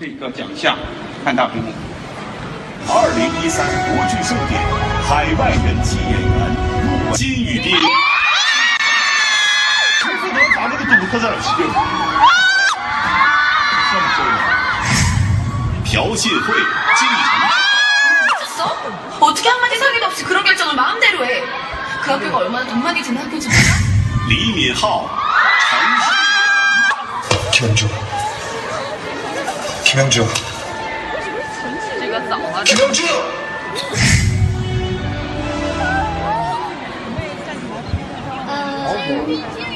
这个奖项，看大屏幕。二零一三国剧盛典，海外人气演员入金宇彬。不能把那个堵特在哪儿朴信惠继承。 미쳤어? 어떻게 한마디 상의도 없이 그런 결정을 마음대로 해? 그 학교가 얼마나 돈 많이 드는 학교인지 몰라? 李 我是不是曾是这个早啊？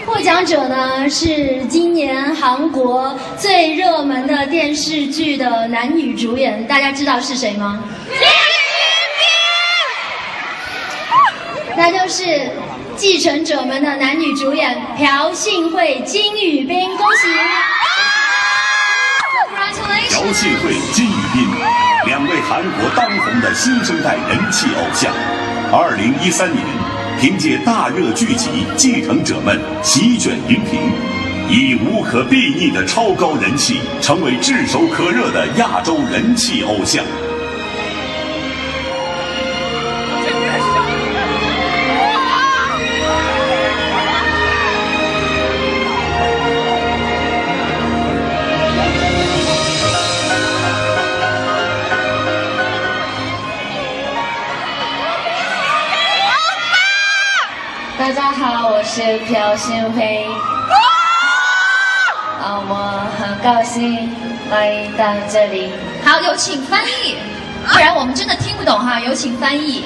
获奖者呢，是今年韩国最热门的电视剧的男女主演。大家知道是谁吗？那就是继承者们的男女主演朴信惠、金宇彬。恭喜！朴信惠、金宇彬，两位韩国当红的新生代人气偶像。二零一三年，凭借大热剧集《继承者们》席卷荧屏，以无可比拟的超高人气，成为炙手可热的亚洲人气偶像。是朴信惠。啊，我很高兴来到这里。好，有请翻译，不然我们真的听不懂哈。有请翻译。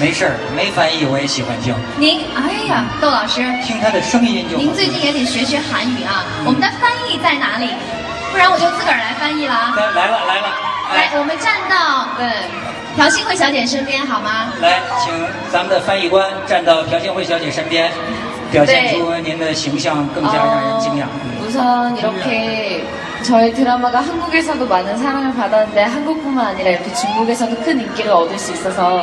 没事儿，没翻译我也喜欢听，您，哎呀，窦老师，听他的声音就好。您最近也得学学韩语啊。我们的翻译在哪里？不然我就自个儿来翻译了啊。来来了来了，来，我们站到对朴信惠小姐身边好吗？来，请咱们的翻译官站到朴信惠小姐身边，表现出您的形象更加让人惊讶。 우선 이렇게 저희 드라마가 한국에서도 많은 사랑을 받았는데 한국뿐만 아니라 이렇게 중국에서도 큰 인기를 얻을 수 있어서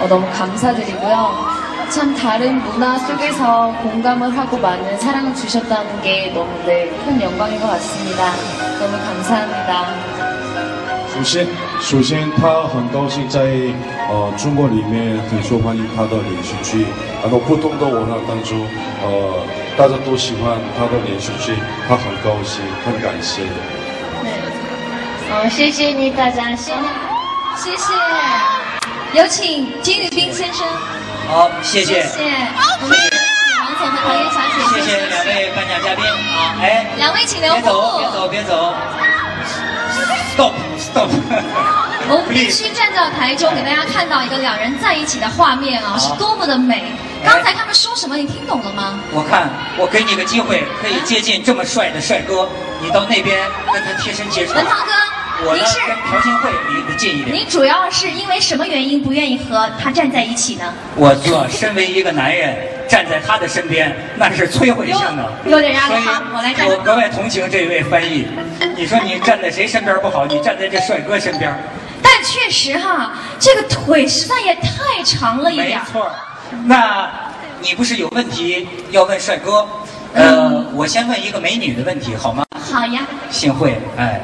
어, 너무 감사드리고요. 참 다른 문화 속에서 공감을 하고 많은 사랑을 주셨다는 게 너무 네, 큰 영광인 것 같습니다. 너무 감사합니다. 首先，首先他很高兴在呃中国里面很受欢迎他的连续剧，然后不同的文化当中，呃大家都喜欢他的连续剧，他很高兴，很感谢。好，谢谢你大家，谢谢谢。有请金宇彬先生。好，谢谢，谢谢。王总和陶嫣小姐。谢谢两位颁奖嘉宾啊！哎，两位请留别走，别。走，别走必须站到台中，给大家看到一个两人在一起的画面啊，是多么的美。刚才他们说什么，你听懂了吗？我看我给你个机会，可以接近这么帅的帅哥，你到那边跟他贴身接触。文涛哥，我呢您是跟朴信惠离得近一点。你主要是因为什么原因不愿意和他站在一起呢？我做身为一个男人，站在他的身边，那是摧毁性的，有点压力我来站我格外同情这位翻译。你说你站在谁身边不好？你站在这帅哥身边，但确实哈，这个腿实在也太长了一没点没。错。那你不是有问题要问帅哥？呃，我先问一个美女的问题好吗？好呀，幸会，哎，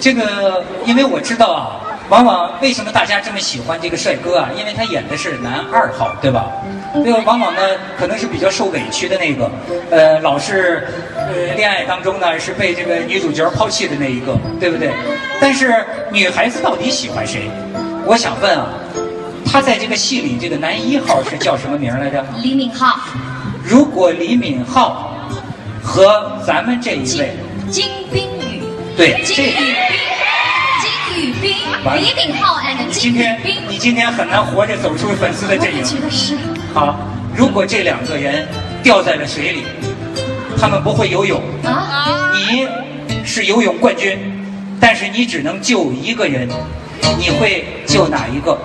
这个因为我知道啊，往往为什么大家这么喜欢这个帅哥啊？因为他演的是男二号，对吧？对吧？往往呢，可能是比较受委屈的那个，呃，老是呃恋爱当中呢是被这个女主角抛弃的那一个，对不对？但是女孩子到底喜欢谁？我想问啊，他在这个戏里这个男一号是叫什么名来着？李敏镐、如果李敏镐和咱们这一位，金冰雨、对，这李炳浩 and 今天，你今天很难活着走出粉丝的阵营。觉得是。好，如果这两个人掉在了水里，他们不会游泳，啊，你是游泳冠军，但是你只能救一个人，你会救哪一个？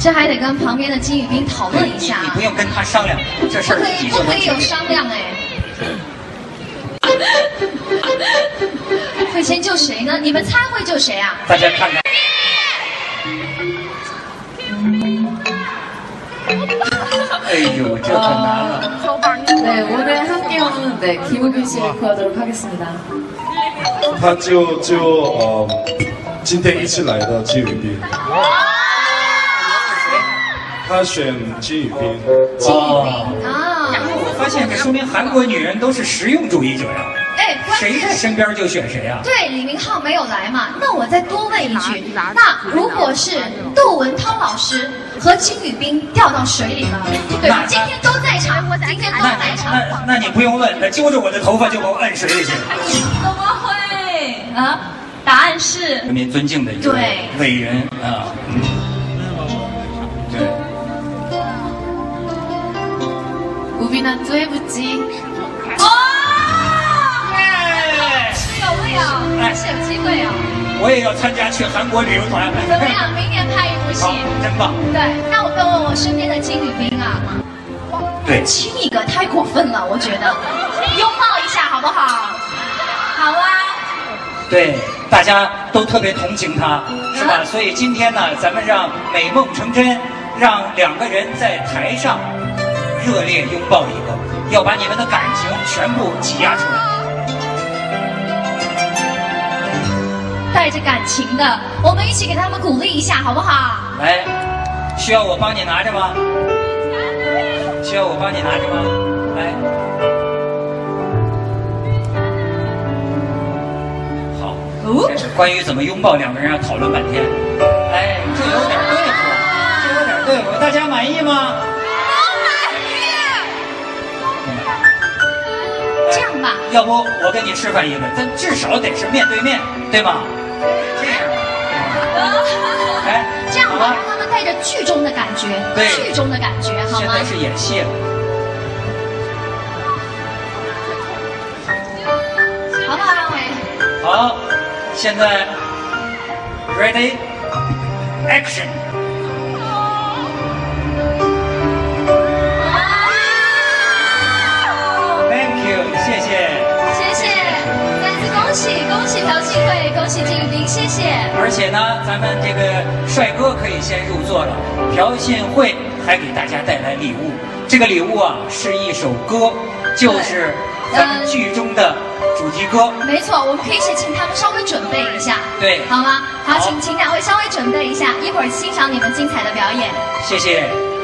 这还得跟旁边的金宇彬讨论一下啊你不，用跟他商量，这事儿不可以自己就能不可以有决定。商量哎。会先救谁呢？你们猜会救谁啊？大家看看，哎呦， 呦，这可难了。 네, 오늘 함께 온 네, 김우빈 씨를 구하도록 하겠습니다. 他就就呃，今天一起来的金宇彬， 他选金宇彬，金宇哦彬啊，我发现这说明韩国女人都是实用主义者呀，哎，谁在身边就选谁啊。对李明浩没有来嘛？那我再多问一句，那如果是窦文涛老师和金宇彬掉到水里了，对吧？今天都在场，今天都在场，那那你不用问，他揪着我的头发就把我摁水里去了。怎么会啊？答案是人民尊敬的一位对伟人啊，嗯，云南最不济。哇！耶！有没有？哎，是有机会啊。我也要参加去韩国旅游团。怎么样？明年拍一部戏。真棒。对，那我问问我身边的金女兵啊。对。亲一个太过分了，我觉得。拥抱一下好不好？好啊。对，大家都特别同情他，是吧？所以今天呢，咱们让美梦成真，让两个人在台上热烈拥抱一个，要把你们的感情全部挤压出来。带着感情的，我们一起给他们鼓励一下好不好？来，需要我帮你拿着吗？需要我帮你拿着吗？来，这是关于怎么拥抱两个人要讨论半天。哎，这有点对付，这有点对付，大家满意吗？吧，要不我跟你示范一个，但至少得是面对面，对吗？这样，哎，这样吧，让他们带着剧中的感觉，对剧中的感觉好吗现在？是演戏了。好不好？好，现在 ready 谢谢。而且呢，咱们这个帅哥可以先入座了，朴信惠还给大家带来礼物。这个礼物啊，是一首歌，就是咱们剧中的主题歌。没错，我们可以先请他们稍微准备一下，对好吗？好，好请请两位稍微准备一下，一会儿欣赏你们精彩的表演。谢谢。